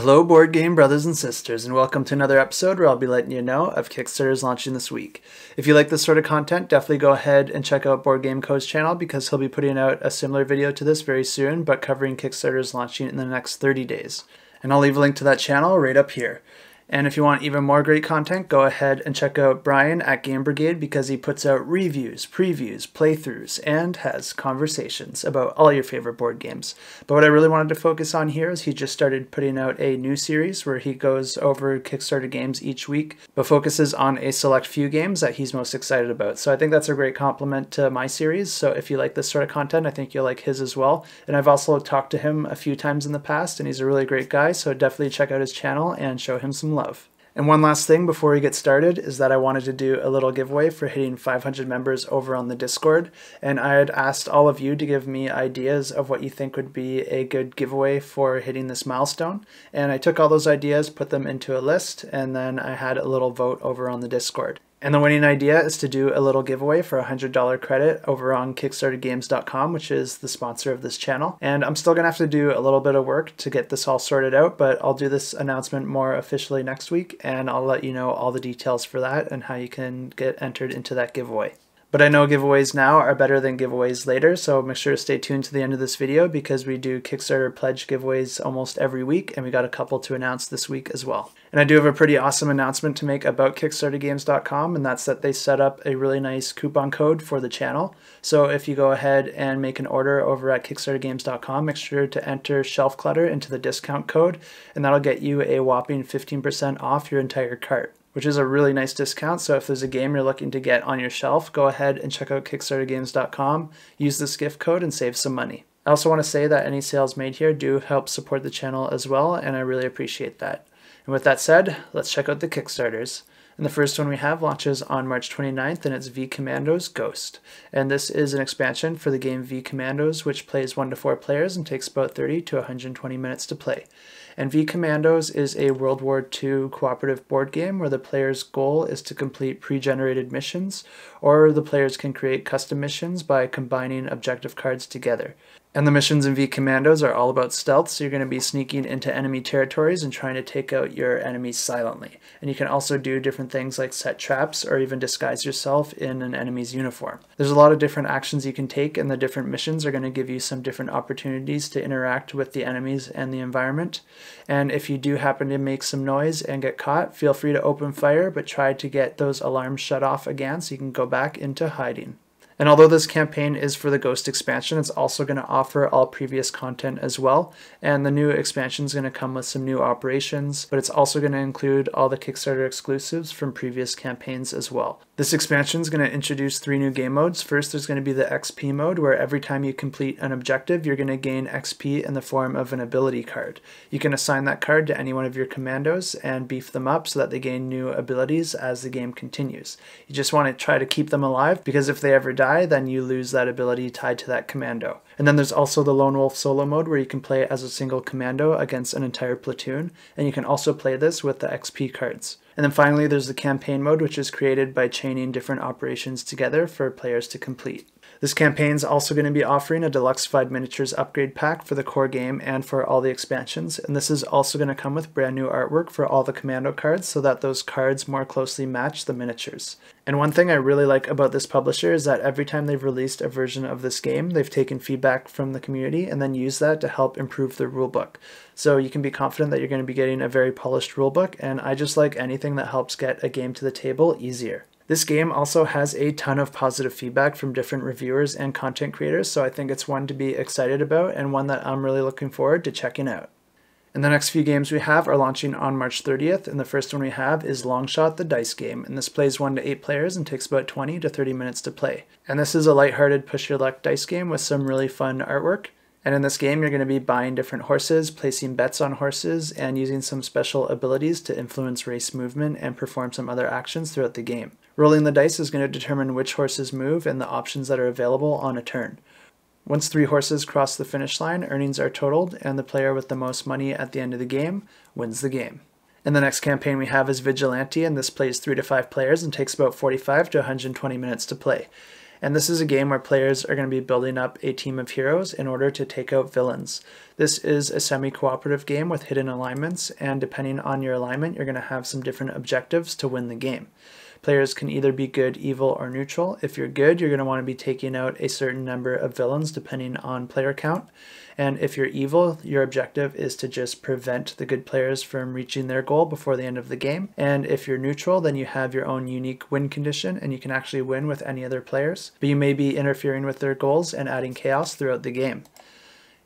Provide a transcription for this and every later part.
Hello, board game brothers and sisters, and welcome to another episode where I'll be letting you know of Kickstarters launching this week. If you like this sort of content, definitely go ahead and check out Board Game Co's channel because he'll be putting out a similar video to this very soon, but covering Kickstarters launching in the next 30 days. And I'll leave a link to that channel right up here. And if you want even more great content, go ahead and check out Brian at Game Brigade because he puts out reviews, previews, playthroughs, and has conversations about all your favorite board games. But what I really wanted to focus on here is he just started putting out a new series where he goes over Kickstarter games each week, but focuses on a select few games that he's most excited about. So I think that's a great compliment to my series. So if you like this sort of content, I think you'll like his as well. And I've also talked to him a few times in the past, and he's a really great guy. So definitely check out his channel and show him some love love. And one last thing before we get started is that I wanted to do a little giveaway for hitting 500 members over on the Discord. And I had asked all of you to give me ideas of what you think would be a good giveaway for hitting this milestone. And I took all those ideas, put them into a list, and then I had a little vote over on the Discord. And the winning idea is to do a little giveaway for a $100 credit over on KickstartedGames.com, which is the sponsor of this channel. And I'm still going to have to do a little bit of work to get this all sorted out, but I'll do this announcement more officially next week, and I'll let you know all the details for that and how you can get entered into that giveaway. But I know giveaways now are better than giveaways later, so make sure to stay tuned to the end of this video because we do Kickstarter pledge giveaways almost every week, and we got a couple to announce this week as well. And I do have a pretty awesome announcement to make about KickstartedGames.com, and that's that they set up a really nice coupon code for the channel. So if you go ahead and make an order over at KickstartedGames.com, make sure to enter Shelf Clutter into the discount code, and that'll get you a whopping 15% off your entire cart which is a really nice discount. So if there's a game you're looking to get on your shelf, go ahead and check out kickstartedgames.com, use this gift code, and save some money. I also want to say that any sales made here do help support the channel as well, and I really appreciate that. And with that said, let's check out the Kickstarters. And the first one we have launches on March 29th, and it's V Commandos Ghost. And this is an expansion for the game V Commandos, which plays 1 to 4 players and takes about 30 to 120 minutes to play. And V Commandos is a World War II cooperative board game where the player's goal is to complete pre generated missions, or the players can create custom missions by combining objective cards together. And the missions in V Commandos are all about stealth, so you're going to be sneaking into enemy territories and trying to take out your enemies silently. And you can also do different things like set traps or even disguise yourself in an enemy's uniform. There's a lot of different actions you can take, and the different missions are going to give you some different opportunities to interact with the enemies and the environment. And if you do happen to make some noise and get caught, feel free to open fire, but try to get those alarms shut off again so you can go back into hiding. And although this campaign is for the Ghost expansion, it's also going to offer all previous content as well. And the new expansion is going to come with some new operations, but it's also going to include all the Kickstarter exclusives from previous campaigns as well. This expansion is going to introduce three new game modes. First, there's going to be the XP mode, where every time you complete an objective, you're going to gain XP in the form of an ability card. You can assign that card to any one of your commandos and beef them up so that they gain new abilities as the game continues. You just want to try to keep them alive because if they ever die, then you lose that ability tied to that commando. And then there's also the Lone Wolf solo mode where you can play as a single commando against an entire platoon, and you can also play this with the XP cards. And then finally, there's the campaign mode, which is created by chaining different operations together for players to complete. This campaign is also going to be offering a Deluxified Miniatures upgrade pack for the core game and for all the expansions, and this is also going to come with brand new artwork for all the commando cards so that those cards more closely match the miniatures. And one thing I really like about this publisher is that every time they've released a version of this game, they've taken feedback from the community and then used that to help improve the rulebook. So you can be confident that you're going to be getting a very polished rulebook, and I just like anything that helps get a game to the table easier. This game also has a ton of positive feedback from different reviewers and content creators, so I think it's one to be excited about and one that I'm really looking forward to checking out. And the next few games we have are launching on March 30th, and the first one we have is Longshot the Dice Game, and this plays 1 to 8 players and takes about 20 to 30 minutes to play. And this is a lighthearted push your luck dice game with some really fun artwork. And in this game, you're going to be buying different horses, placing bets on horses, and using some special abilities to influence race movement and perform some other actions throughout the game. Rolling the dice is going to determine which horses move and the options that are available on a turn. Once three horses cross the finish line, earnings are totaled, and the player with the most money at the end of the game wins the game. And the next campaign we have is Vigilante, and this plays 3 to 5 players and takes about 45 to 120 minutes to play. And this is a game where players are going to be building up a team of heroes in order to take out villains. This is a semi-cooperative game with hidden alignments, and depending on your alignment, you're going to have some different objectives to win the game. Players can either be good, evil, or neutral. If you're good, you're going to want to be taking out a certain number of villains depending on player count. And if you're evil, your objective is to just prevent the good players from reaching their goal before the end of the game. And if you're neutral, then you have your own unique win condition and you can actually win with any other players. But you may be interfering with their goals and adding chaos throughout the game.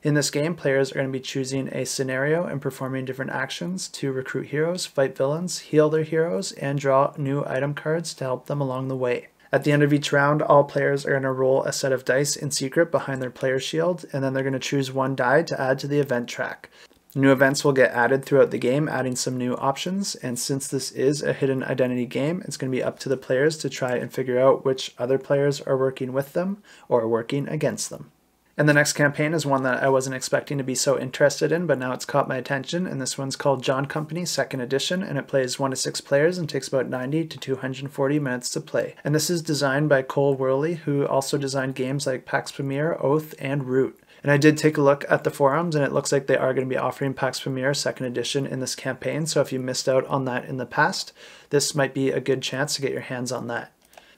In this game, players are going to be choosing a scenario and performing different actions to recruit heroes, fight villains, heal their heroes, and draw new item cards to help them along the way. At the end of each round, all players are going to roll a set of dice in secret behind their player shield, and then they're going to choose one die to add to the event track. New events will get added throughout the game, adding some new options, and since this is a hidden identity game, it's going to be up to the players to try and figure out which other players are working with them or working against them. And the next campaign is one that I wasn't expecting to be so interested in, but now it's caught my attention. And this one's called John Company Second Edition, and it plays one to six players and takes about 90 to 240 minutes to play. And this is designed by Cole Wehrle, who also designed games like Pax Pamir, Oath, and Root. And I did take a look at the forums, and it looks like they are going to be offering Pax Pamir Second Edition in this campaign. So if you missed out on that in the past, this might be a good chance to get your hands on that.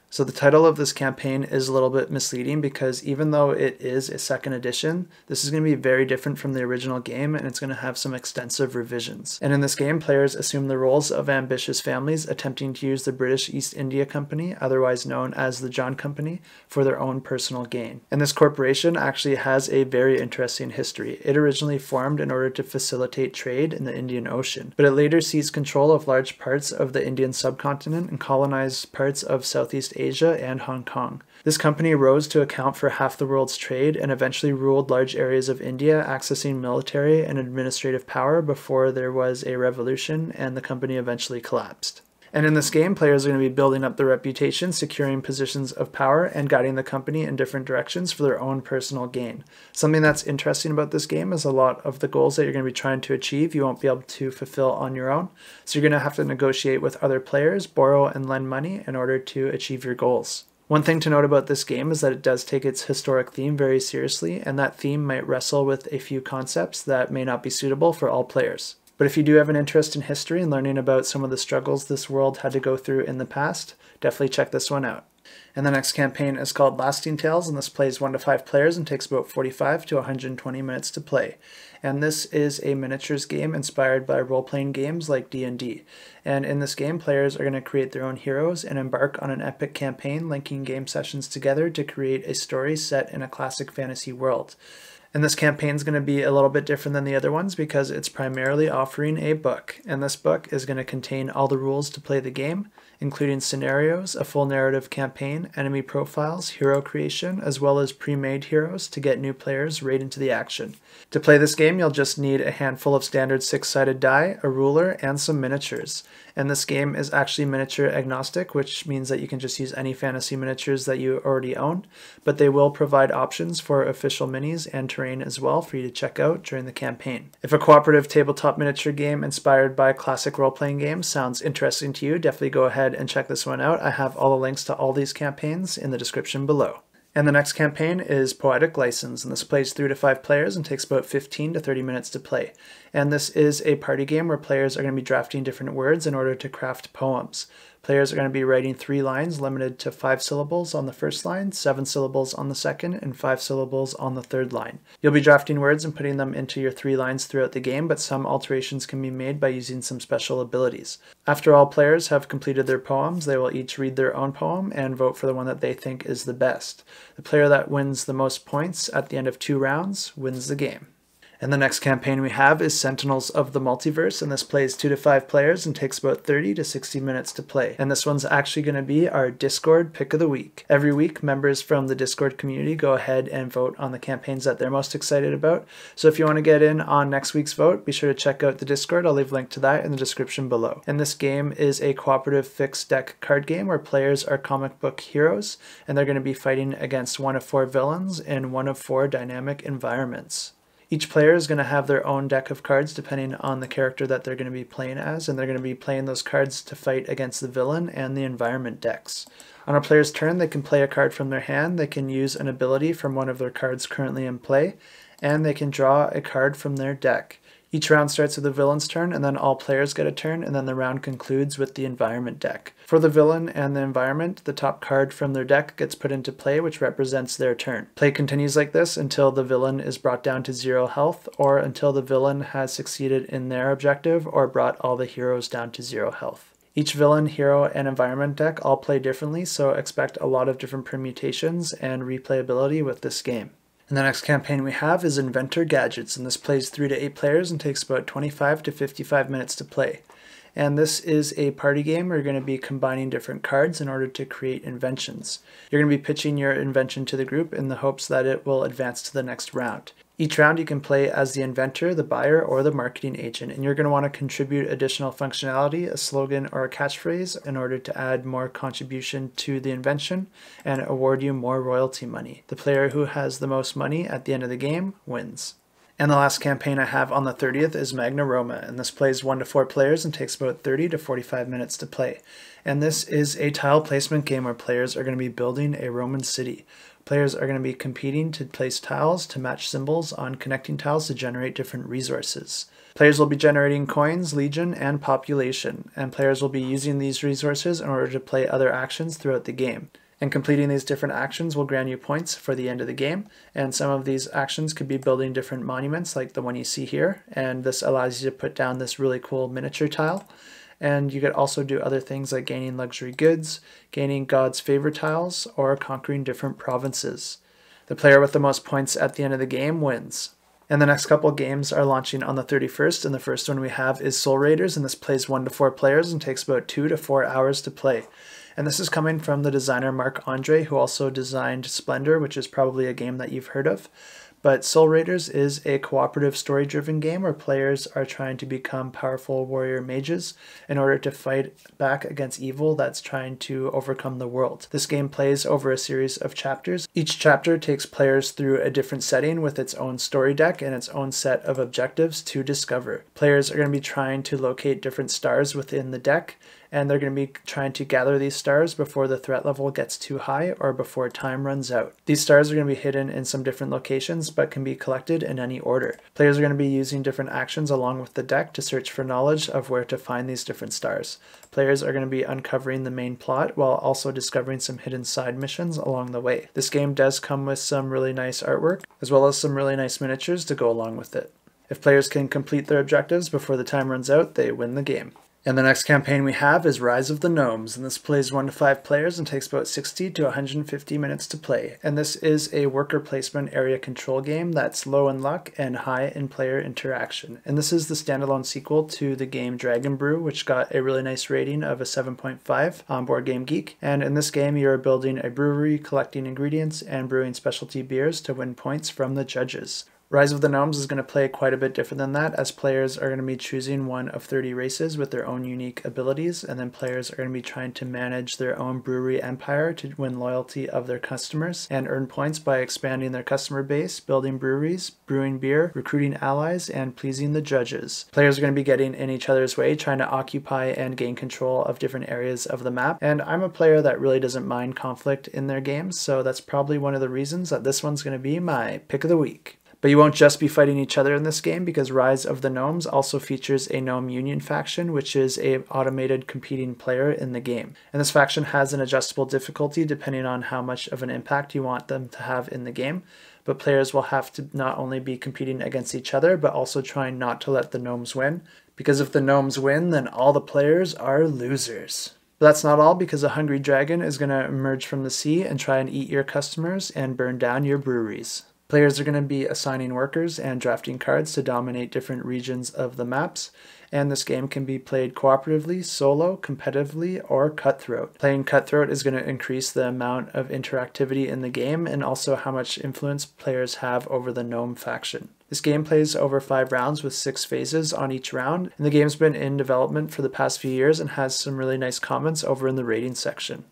So the title of this campaign is a little bit misleading because even though it is a second edition, this is going to be very different from the original game and it's going to have some extensive revisions. And in this game, players assume the roles of ambitious families attempting to use the British East India Company, otherwise known as the John Company, for their own personal gain. And this corporation actually has a very interesting history. It originally formed in order to facilitate trade in the Indian Ocean, but it later seized control of large parts of the Indian subcontinent and colonized parts of Southeast Asia, and Hong Kong. This company rose to account for half the world's trade and eventually ruled large areas of India, accessing military and administrative power before there was a revolution and the company eventually collapsed. And in this game, players are going to be building up their reputation, securing positions of power, and guiding the company in different directions for their own personal gain. Something that's interesting about this game is a lot of the goals that you're going to be trying to achieve, you won't be able to fulfill on your own. So you're going to have to negotiate with other players, borrow and lend money in order to achieve your goals. One thing to note about this game is that it does take its historic theme very seriously, and that theme might wrestle with a few concepts that may not be suitable for all players. But if you do have an interest in history and learning about some of the struggles this world had to go through in the past, definitely check this one out. And the next campaign is called Lasting Tales, and this plays 1 to 5 players and takes about 45 to 120 minutes to play. And this is a miniatures game inspired by role-playing games like D&D. And in this game, players are going to create their own heroes and embark on an epic campaign linking game sessions together to create a story set in a classic fantasy world. And this campaign is going to be a little bit different than the other ones because it's primarily offering a book. And this book is going to contain all the rules to play the game, including scenarios, a full narrative campaign, enemy profiles, hero creation, as well as pre-made heroes to get new players right into the action. To play this game, you'll just need a handful of standard six-sided die, a ruler, and some miniatures. And this game is actually miniature agnostic, which means that you can just use any fantasy miniatures that you already own, but they will provide options for official minis and terrain as well for you to check out during the campaign. If a cooperative tabletop miniature game inspired by classic role-playing games sounds interesting to you, definitely go ahead and check this one out. I have all the links to all these campaigns in the description below. And the next campaign is Poetic License, and this plays 3 to 5 players and takes about 15 to 30 minutes to play. And this is a party game where players are going to be drafting different words in order to craft poems. Players are going to be writing three lines limited to five syllables on the first line, seven syllables on the second, and five syllables on the third line. You'll be drafting words and putting them into your three lines throughout the game, but some alterations can be made by using some special abilities. After all players have completed their poems, they will each read their own poem and vote for the one that they think is the best. The player that wins the most points at the end of two rounds wins the game. And the next campaign we have is Sentinels of the Multiverse, and this plays 2 to 5 players and takes about 30 to 60 minutes to play. And this one's actually going to be our Discord pick of the week. Every week, members from the Discord community go ahead and vote on the campaigns that they're most excited about. So if you want to get in on next week's vote, be sure to check out the Discord. I'll leave a link to that in the description below. And this game is a cooperative fixed deck card game where players are comic book heroes, and they're going to be fighting against one of four villains in one of four dynamic environments. Each player is going to have their own deck of cards depending on the character that they're going to be playing as, and they're going to be playing those cards to fight against the villain and the environment decks. On a player's turn, they can play a card from their hand, they can use an ability from one of their cards currently in play, and they can draw a card from their deck. Each round starts with the villain's turn, and then all players get a turn, and then the round concludes with the environment deck. For the villain and the environment, the top card from their deck gets put into play, which represents their turn. Play continues like this until the villain is brought down to zero health, or until the villain has succeeded in their objective or brought all the heroes down to zero health. Each villain, hero, and environment deck all play differently, so expect a lot of different permutations and replayability with this game. And the next campaign we have is Inventor Gadgets, and this plays 3 to 8 players and takes about 25 to 55 minutes to play. And this is a party game where you're going to be combining different cards in order to create inventions. You're going to be pitching your invention to the group in the hopes that it will advance to the next round. Each round you can play as the inventor, the buyer, or the marketing agent, and you're going to want to contribute additional functionality, a slogan, or a catchphrase in order to add more contribution to the invention and award you more royalty money. The player who has the most money at the end of the game wins. And the last campaign I have on the 30th is Magna Roma, and this plays 1 to 4 players and takes about 30 to 45 minutes to play. And this is a tile placement game where players are going to be building a Roman city. Players are going to be competing to place tiles to match symbols on connecting tiles to generate different resources. Players will be generating coins, legion, and population, and players will be using these resources in order to play other actions throughout the game. And completing these different actions will grant you points for the end of the game. And some of these actions could be building different monuments like the one you see here. And this allows you to put down this really cool miniature tile. And you could also do other things like gaining luxury goods, gaining God's favor tiles, or conquering different provinces. The player with the most points at the end of the game wins. And the next couple games are launching on the 31st, and the first one we have is Soul Raiders, and this plays 1 to 4 players and takes about 2 to 4 hours to play. And this is coming from the designer Marc Andre, who also designed Splendor, which is probably a game that you've heard of. But Soul Raiders is a cooperative story driven game where players are trying to become powerful warrior mages in order to fight back against evil that's trying to overcome the world. This game plays over a series of chapters. Each chapter takes players through a different setting with its own story deck and its own set of objectives to discover. Players are going to be trying to locate different stars within the deck and they're going to be trying to gather these stars before the threat level gets too high or before time runs out. These stars are going to be hidden in some different locations but can be collected in any order. Players are going to be using different actions along with the deck to search for knowledge of where to find these different stars. Players are going to be uncovering the main plot while also discovering some hidden side missions along the way. This game does come with some really nice artwork as well as some really nice miniatures to go along with it. If players can complete their objectives before the time runs out, they win the game. And the next campaign we have is Rise of the Gnomes, and this plays 1 to 5 players and takes about 60 to 150 minutes to play. And this is a worker placement area control game that's low in luck and high in player interaction. And this is the standalone sequel to the game Dragon Brew, which got a really nice rating of a 7.5 on Board Game Geek. And in this game, you're building a brewery, collecting ingredients, and brewing specialty beers to win points from the judges. Rise of the Gnomes is going to play quite a bit different than that, as players are going to be choosing one of 30 races with their own unique abilities, and then players are going to be trying to manage their own brewery empire to win loyalty of their customers and earn points by expanding their customer base, building breweries, brewing beer, recruiting allies, and pleasing the judges. Players are going to be getting in each other's way, trying to occupy and gain control of different areas of the map, and I'm a player that really doesn't mind conflict in their games, so that's probably one of the reasons that this one's going to be my pick of the week. But you won't just be fighting each other in this game because Rise of the Gnomes also features a Gnome Union faction, which is a automated competing player in the game. And this faction has an adjustable difficulty depending on how much of an impact you want them to have in the game. But players will have to not only be competing against each other, but also trying not to let the gnomes win. Because if the gnomes win, then all the players are losers. But that's not all because a hungry dragon is going to emerge from the sea and try and eat your customers and burn down your breweries. Players are going to be assigning workers and drafting cards to dominate different regions of the maps, and this game can be played cooperatively, solo, competitively, or cutthroat. Playing cutthroat is going to increase the amount of interactivity in the game and also how much influence players have over the gnome faction. This game plays over five rounds with six phases on each round, and the game's been in development for the past few years and has some really nice comments over in the rating section.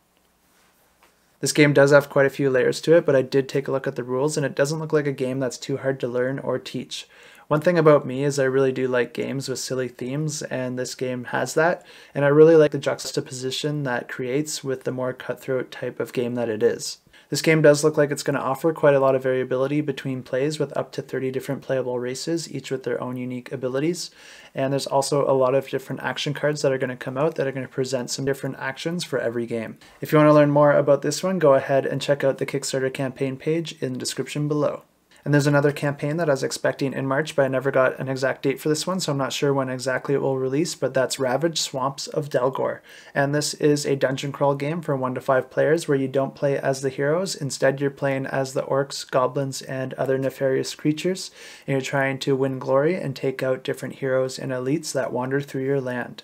This game does have quite a few layers to it, but I did take a look at the rules and it doesn't look like a game that's too hard to learn or teach. One thing about me is I really do like games with silly themes, and this game has that. And I really like the juxtaposition that creates with the more cutthroat type of game that it is. This game does look like it's going to offer quite a lot of variability between plays with up to 30 different playable races, each with their own unique abilities. And there's also a lot of different action cards that are going to come out that are going to present some different actions for every game. If you want to learn more about this one, go ahead and check out the Kickstarter campaign page in the description below. And there's another campaign that I was expecting in March, but I never got an exact date for this one, so I'm not sure when exactly it will release, but that's Ravage Swamps of Delgor. And this is a dungeon crawl game for one to five players where you don't play as the heroes. Instead, you're playing as the orcs, goblins, and other nefarious creatures, and you're trying to win glory and take out different heroes and elites that wander through your land.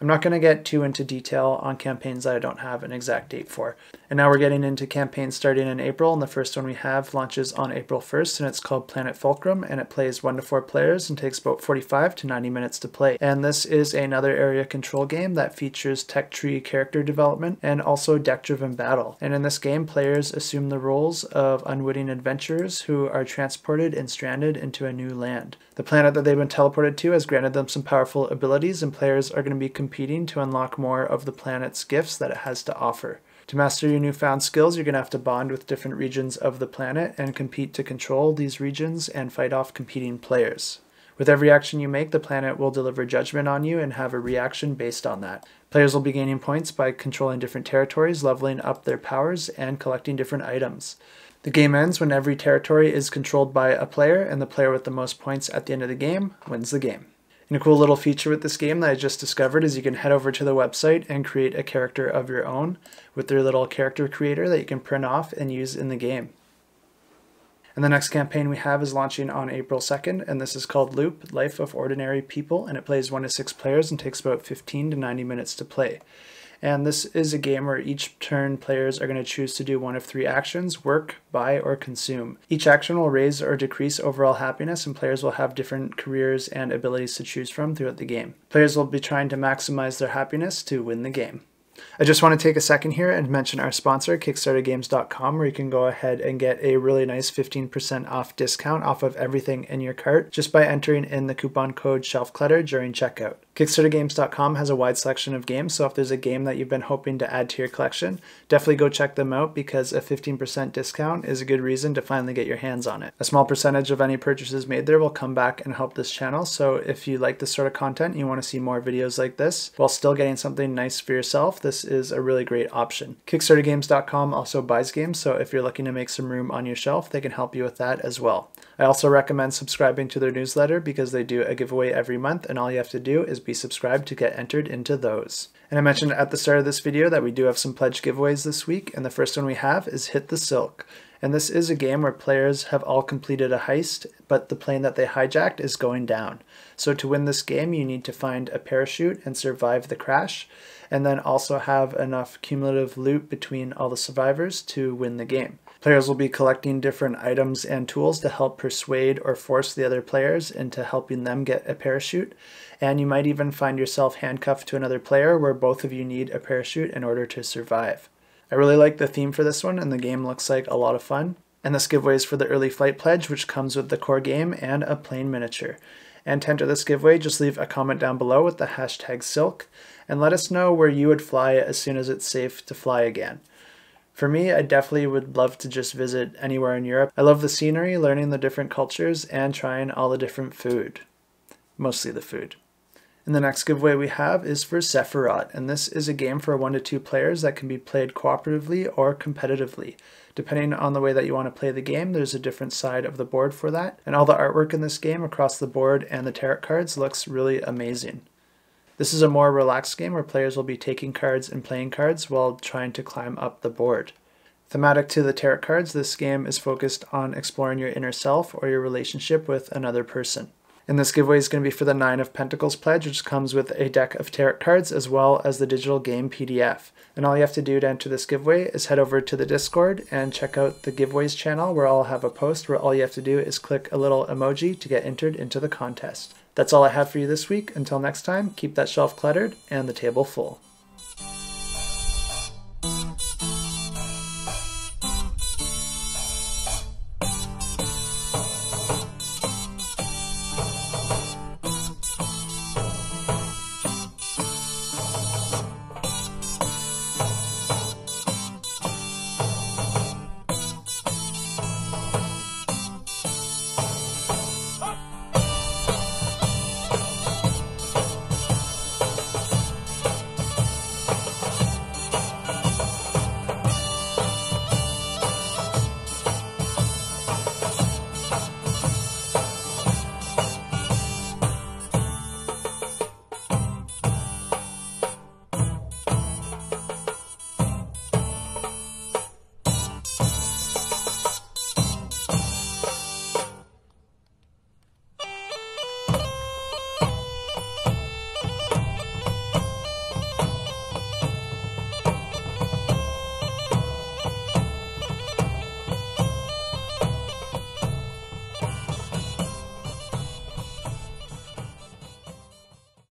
I'm not going to get too into detail on campaigns that I don't have an exact date for. And now we're getting into campaigns starting in April, and the first one we have launches on April 1st, and it's called Planet Fulcrum, and it plays 1 to 4 players and takes about 45 to 90 minutes to play. And this is another area control game that features tech tree character development and also deck driven battle. And in this game, players assume the roles of unwitting adventurers who are transported and stranded into a new land. The planet that they've been teleported to has granted them some powerful abilities, and players are going to be competing to unlock more of the planet's gifts that it has to offer. To master your newfound skills, you're going to have to bond with different regions of the planet and compete to control these regions and fight off competing players. With every action you make, the planet will deliver judgment on you and have a reaction based on that. Players will be gaining points by controlling different territories, leveling up their powers, and collecting different items. The game ends when every territory is controlled by a player, and the player with the most points at the end of the game wins the game. And a cool little feature with this game that I just discovered is you can head over to the website and create a character of your own with their little character creator that you can print off and use in the game. And the next campaign we have is launching on April 2nd, and this is called Loop Life of Ordinary People, and it plays 1 to 6 players and takes about 15 to 90 minutes to play. And this is a game where each turn players are going to choose to do one of three actions work, buy, or consume. Each action will raise or decrease overall happiness, and players will have different careers and abilities to choose from throughout the game. Players will be trying to maximize their happiness to win the game. I just want to take a second here and mention our sponsor, KickstartedGames.com, where you can go ahead and get a really nice 15% off discount off of everything in your cart just by entering in the coupon code ShelfClutter during checkout. KickstartedGames.com has a wide selection of games, so if there's a game that you've been hoping to add to your collection, definitely go check them out because a 15% discount is a good reason to finally get your hands on it. A small percentage of any purchases made there will come back and help this channel, so if you like this sort of content and you want to see more videos like this while still getting something nice for yourself, this is a really great option. KickstartedGames.com also buys games, so if you're looking to make some room on your shelf, they can help you with that as well. I also recommend subscribing to their newsletter because they do a giveaway every month, and all you have to do is be subscribed to get entered into those. And I mentioned at the start of this video that we do have some pledge giveaways this week, and the first one we have is Hit the Silk. And this is a game where players have all completed a heist, but the plane that they hijacked is going down. So to win this game, you need to find a parachute and survive the crash, and then also have enough cumulative loot between all the survivors to win the game. Players will be collecting different items and tools to help persuade or force the other players into helping them get a parachute. And you might even find yourself handcuffed to another player where both of you need a parachute in order to survive. I really like the theme for this one, and the game looks like a lot of fun. And this giveaway is for the early flight pledge, which comes with the core game and a plane miniature. And to enter this giveaway, just leave a comment down below with the hashtag silk, and let us know where you would fly as soon as it's safe to fly again. For me, I definitely would love to just visit anywhere in Europe. I love the scenery, learning the different cultures, and trying all the different food. Mostly the food. And the next giveaway we have is for Sefirot, and this is a game for one to two players that can be played cooperatively or competitively. Depending on the way that you want to play the game, there's a different side of the board for that. And all the artwork in this game across the board and the tarot cards looks really amazing. This is a more relaxed game where players will be taking cards and playing cards while trying to climb up the board. Thematic to the tarot cards, this game is focused on exploring your inner self or your relationship with another person. And this giveaway is going to be for the Nine of Pentacles pledge, which comes with a deck of tarot cards as well as the digital game PDF. And all you have to do to enter this giveaway is head over to the Discord and check out the giveaways channel where I'll have a post where all you have to do is click a little emoji to get entered into the contest. That's all I have for you this week. Until next time, keep that shelf cluttered and the table full.